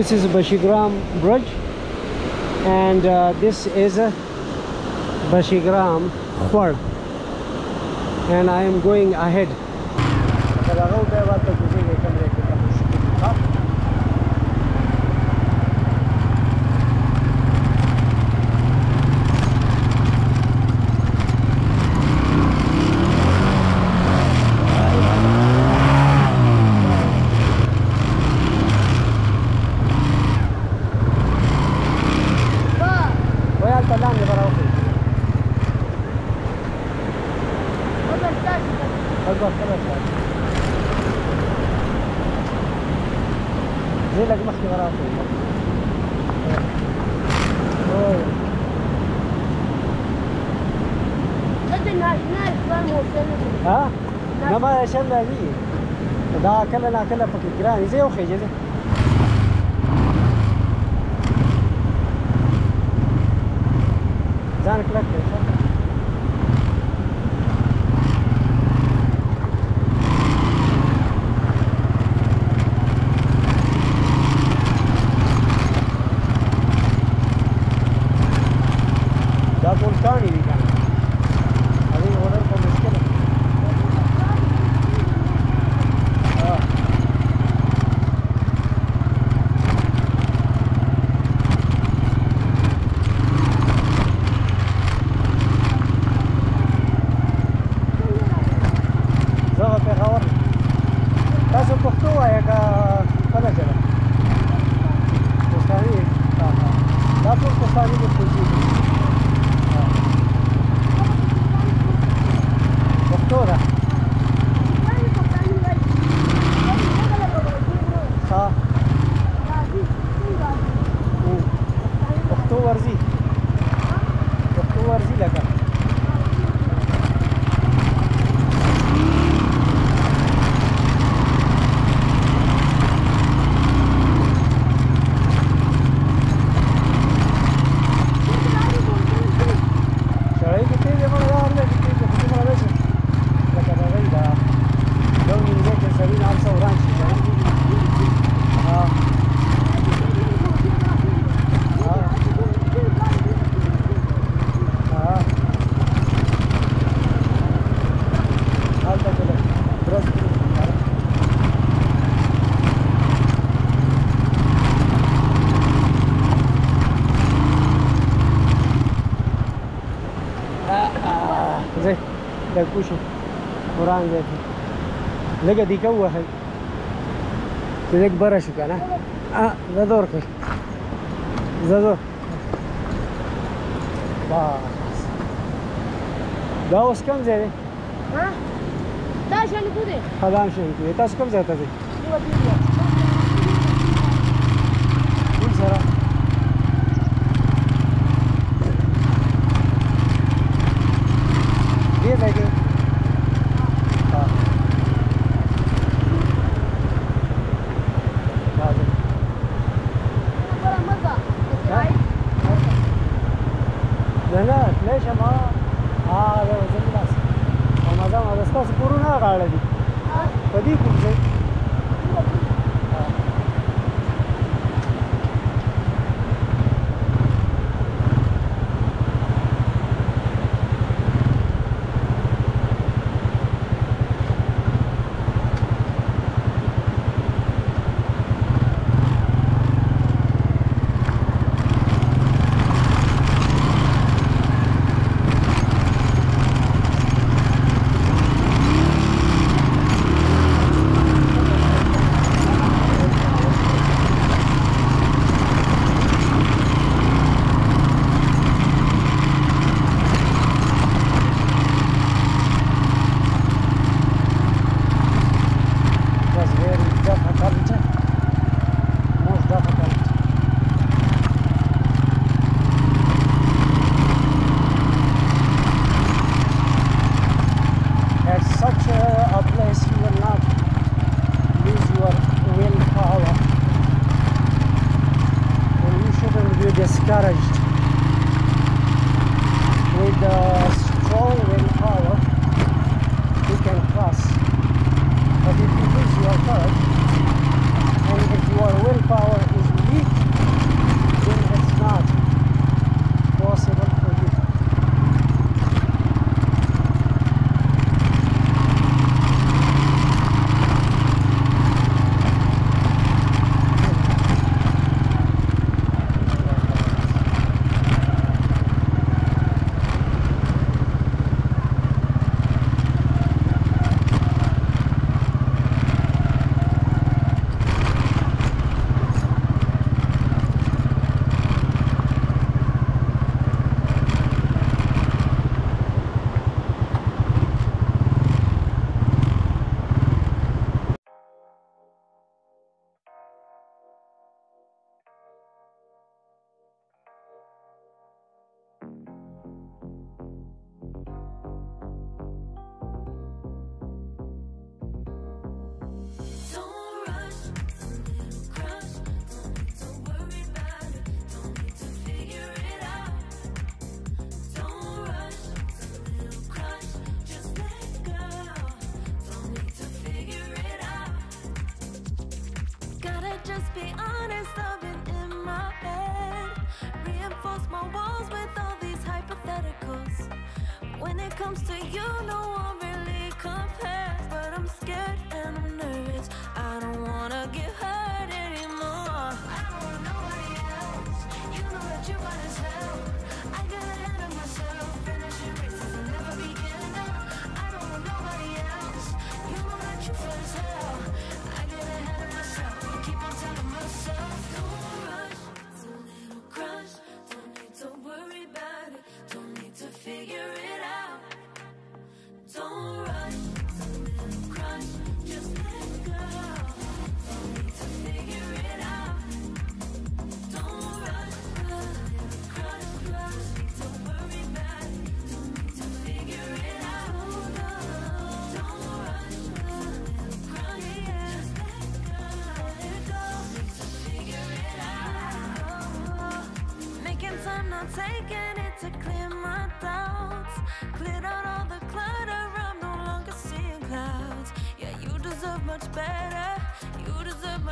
this is Bashigram Bridge and uh, this is Bashigram Khwar and I am going ahead. کله نه کله پکې ګران زه you خېجه allora. وشو وران دی لږه دیکه ووهئ چې لږ بره شو که نه زه زور کړئ زه زور بس دا اوس کوم ځای دی دا شنکو دی ها دا هم شنکو دی تاسو کوم ځای ته ځئ garagem. Comes to you, no one really compares. But I'm scared and I'm nervous. I don't wanna get hurt anymore. I don't want nobody else. You know that you got as hell. I got ahead of myself. Finishing races and never begin. I don't want nobody else. You know that you feel as hell. I get ahead of myself. Keep on telling myself, don't rush. It's a little crush. Don't need to worry about it. Don't need to figure it Just let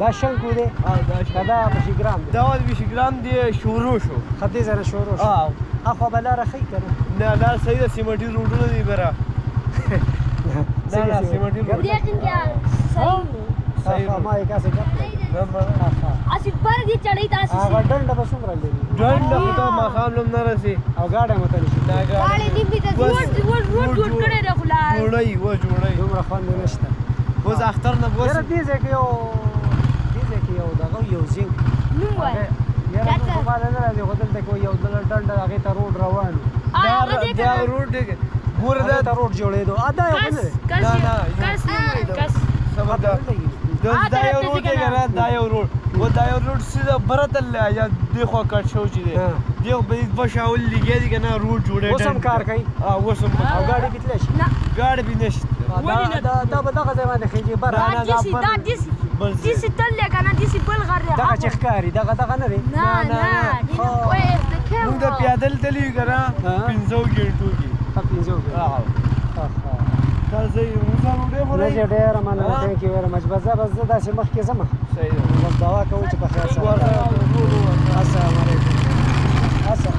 دا شل کو دی دا بشي ګرام دی؟ دا ول بشي ګرام دی شورو شو. خدي زره شورو شو. اه اخو بلا رخي کنه نه دا صحیح سیمټي روډونه دی برا. نه نه سیمټي روډ دی څنګه صحیح صحیح ما یې کاسه کړه اسی پر دی چړی تاسو هغه ډنډ به څومره لري ډنډ خو ته ما خام لم نه رسی او گاډه مته نشي دا گاډه دی په دې روډ روډ روډ جوړ کړي رغلا جوړي و جوړي دومره خوند نشته وز اختر نه بوس یره دې ځکه یو یو زیو نوم وای. یاره نو په نه راځي خو دلته کو یو دل ډنډ هغه ته روډ روان دا روډ ګور دا ته روډ جوړېدو. ادا یو نه نه نه کس نه کس سمدا دا. یو روډ دی ګره دا یو روډ. و دا یو روډ سیده بره تل یا دیخوا کټ شو چې دی دیو به بشاول لګی دی کنه روډ جوړې وسم کار کوي. ها وسم او ګاډي کتلې شي. نه ګاډي به نشته. دا دا به دغه ځای باندې خېږي بره دا دا دې بل دې ستل لګا نه دې بل غر دی دغه چخکاری دغه دغه نه دی. نه نه نه. موږ د پیادل تلې ګره 500 ګنټو کې 500 ګنټو دا زه یو مثال وړې خورې نه ډېر مننه ټینک یو ویری مچ بزه بس زه داسې مخکې ځم. صحیح دی بس دوا کوم چې په خیر سره السلام علیکم. السلام.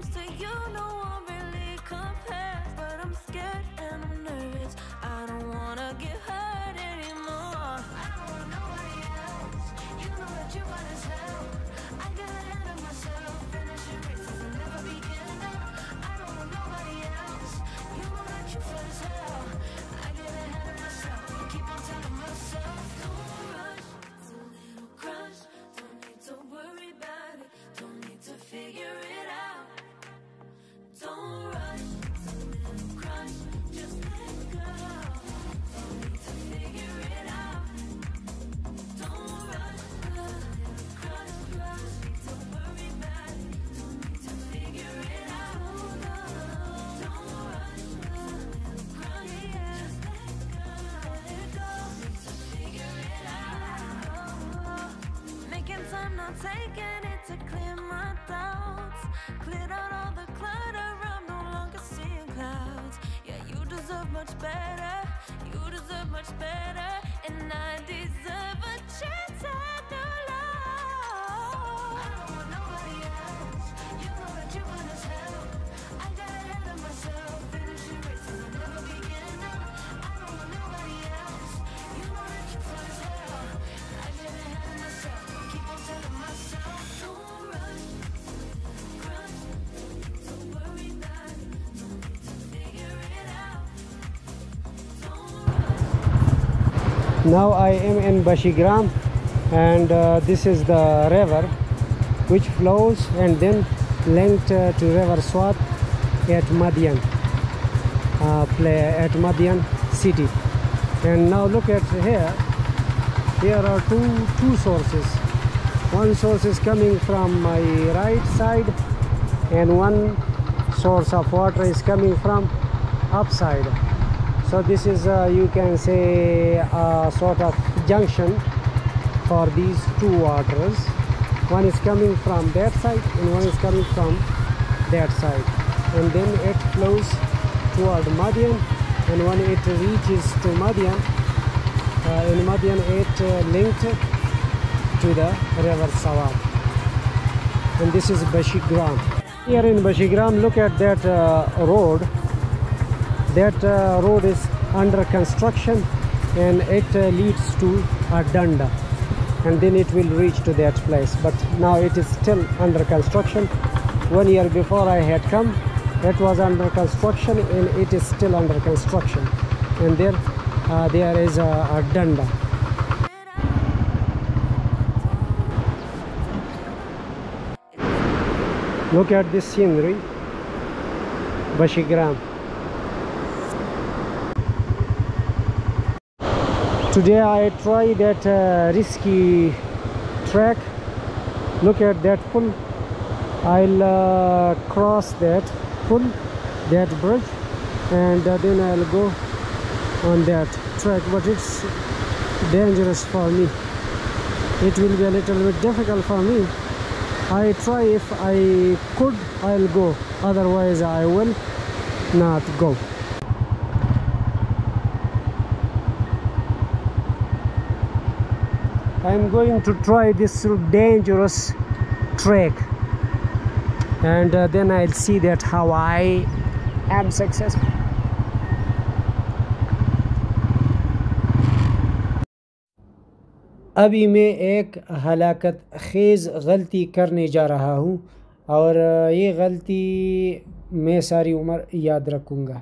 comes to you, no Not taking it to clear my doubts. Cleared out all the clutter, I'm no longer seeing clouds. Yeah, you deserve much better. You deserve much better. And I deserve a chance Now I am in Bashigram and uh, this is the river which flows and then linked uh, to river Swat at Madian uh, at Madian city. And now look at here. Here are two two sources. One source is coming from my right side and one source of water is coming from upside so this is uh, you can say a sort of junction for these two waters. One is coming from that side and one is coming from that side. And then it flows toward Madian and when it reaches to Madian uh, in Madian it uh, linked to the river Sawab. And this is Bashigram. Here in Bashigram look at that uh, road that uh, road is under construction and it uh, leads to a danda and then it will reach to that place. But now it is still under construction. One year before i had come it was under construction and it is still under construction. And there uh, there is a, a danda look at this scenery. Bashigram today i try that uh, risky track. Look at that pull. I'll uh, cross that pull that bridge and uh, then i'll go on that track. But it's dangerous for me. It will be a little bit difficult for me. I try. If i could i'll go. Otherwise i will not go I'm going to try this dangerous trek and uh, then I'll see that how I am successful. ابھی میں ایک ہلاکت خیز غلطی کرنے جا رہا ہوں اور یہ غلطی میں ساری عمر یاد رکھوں گا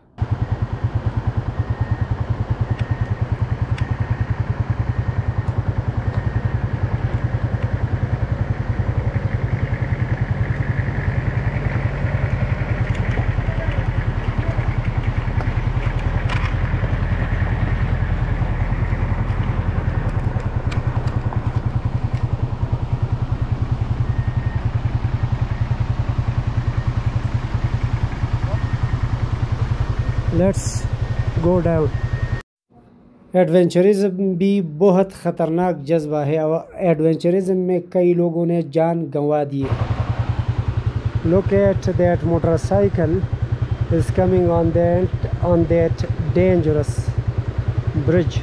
لیٹس گو ڈاؤن ایڈونچرزم بھی بہت خطرناک جذبہ ہے اور ایڈونچرزم میں کئی لوگوں نے جان گنوا دی look at that motorcycle is coming on that on that dangerous bridge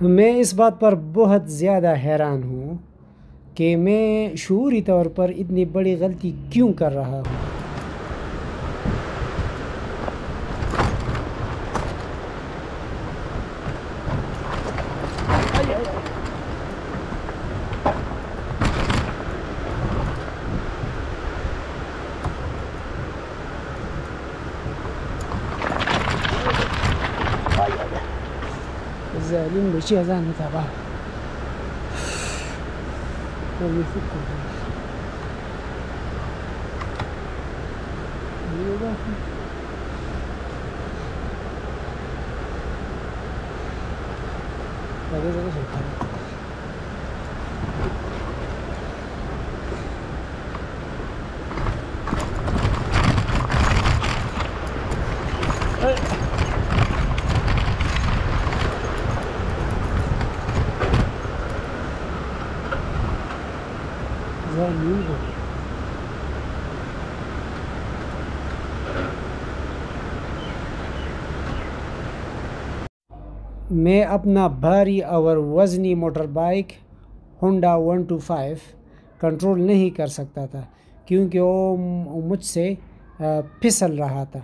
میں اس بات پر بہت زیادہ حیران ہوں کہ میں شعوری طور پر اتنی بڑی غلطی کیوں کر رہا ہوں؟ giờ nhưng mới chia ra người ta bảo. Bao nhiêu phút của mình và bây giờ có thể میں اپنا بھاری اور وزنی motorbike Honda one two five control نہیں کر سکتا تھا، کیونکہ وہ مجھ سے پھسل رہا تھا۔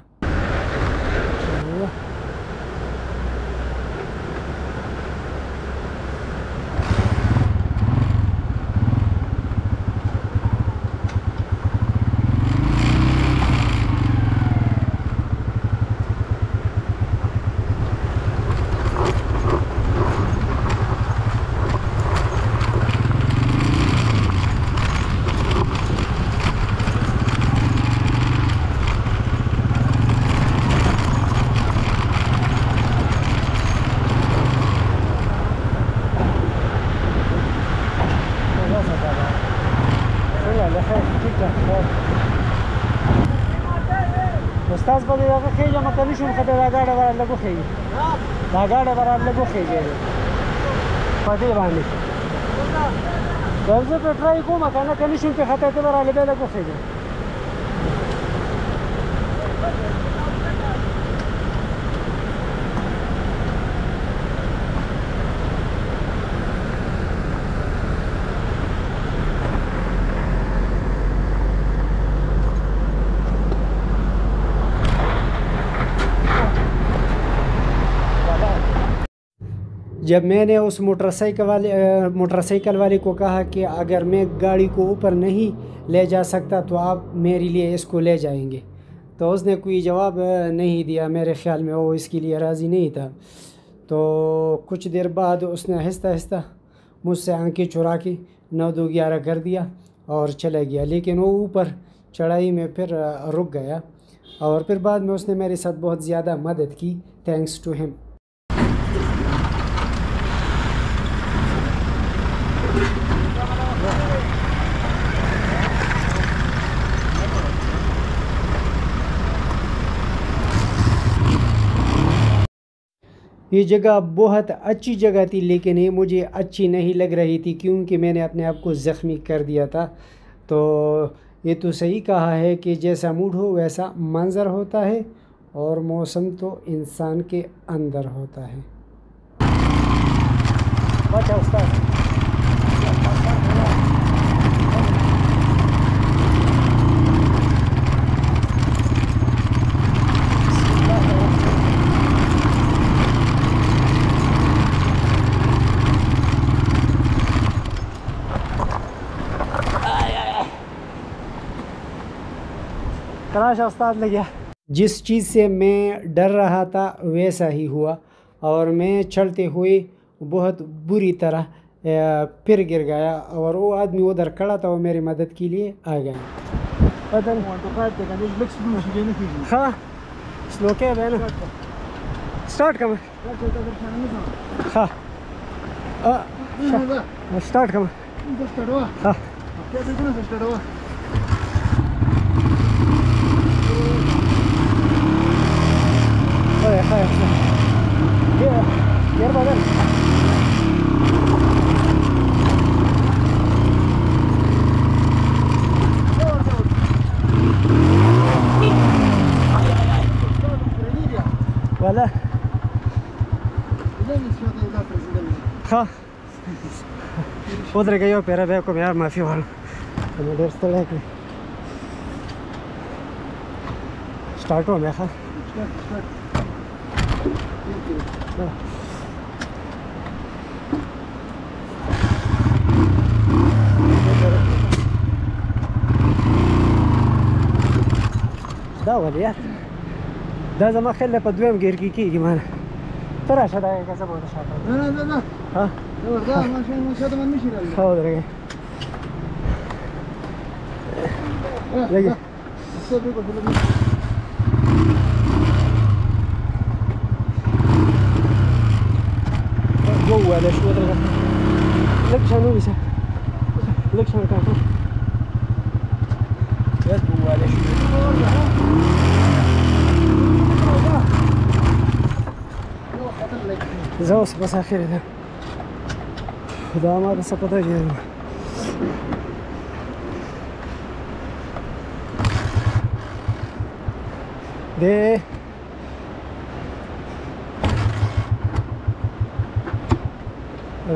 ولې هغه خېجه مته نشم خو دا ګاډه به لږ خېږي دا ګاډه به لږ خېږي په دې باندې زه په ټرای کوم کنه کنه شم په خطه ته به لږ خېږي جب میں نے اس موٹر سائیکل والے، موٹر سائیکل والے کو کہا کہ اگر میں گاڑی کو اوپر نہیں لے جا سکتا تو آپ میرے لیے اس کو لے جائیں گے۔ تو اس نے کوئی جواب نہیں دیا۔ میرے خیال میں وہ اس کے لیے راضی نہیں تھا۔ تو کچھ دیر بعد اس نے آہستہ آہستہ مجھ سے آنکھیں چرا کے نو دو گیارہ کر دیا اور چلا گیا۔ لیکن وہ اوپر چڑھائی میں پھر رک گیا اور پھر بعد میں اس نے میرے ساتھ بہت زیادہ مدد کی۔ تھینکس ٹو ہم یہ جگہ بہت اچھی جگہ تھی، لیکن یہ مجھے اچھی نہیں لگ رہی تھی کیونکہ میں نے اپنے آپ کو زخمی کر دیا تھا۔ تو یہ تو صحیح کہا ہے کہ جیسا موڈ ہو ویسا منظر ہوتا ہے اور موسم تو انسان کے اندر ہوتا ہے۔ اچھا، کراش استاد لگیا۔ جس چیز سے میں ڈر رہا تھا ویسا ہی ہوا اور میں چلتے ہوئے بہت بری طرح پھر گر گیا اور وہ آدمی ادھر کھڑا تھا وہ میری مدد کے لیے آ گیا۔ ہاں۔ سلو کے ہے نا اسٹارٹ کم ہاں۔ اسٹارٹ کم ہاں۔ Joder, joder, joder. Hierba verde. ولا ها ودرېږه یو پیره بیا کوم یار معافي غواړم نو ډېر ستړی کړې سټارټ وم ښه دا ولیت دا زما خل په دویم ګیر کې کیږي مانه ته راشه دا یې کسه بوله شاته نه نه نه ها؟ دا ماشین مشاته من میشي راځي. خو درګه. لګي څه به په wala siya talaga Lagsyan yung isa Lagsyan ka ako Yes, buwala siya زوس بس اخر ده دا ما ده سقطه جدا ده د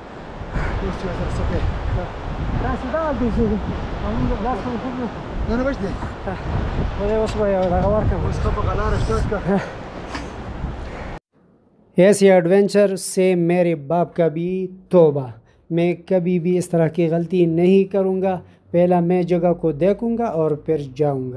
ها اوس چې سره سپه داسې دا دې چې لاس خو خوب نه نه نه بس دی خدای اوس به ایڈونچر سے میرے باپ کا بھی توبہ میں کبھی بھی اس طرح کی غلطی نہیں کروں گا پہلا میں جگہ کو دیکھوں گا اور پھر جاؤں گا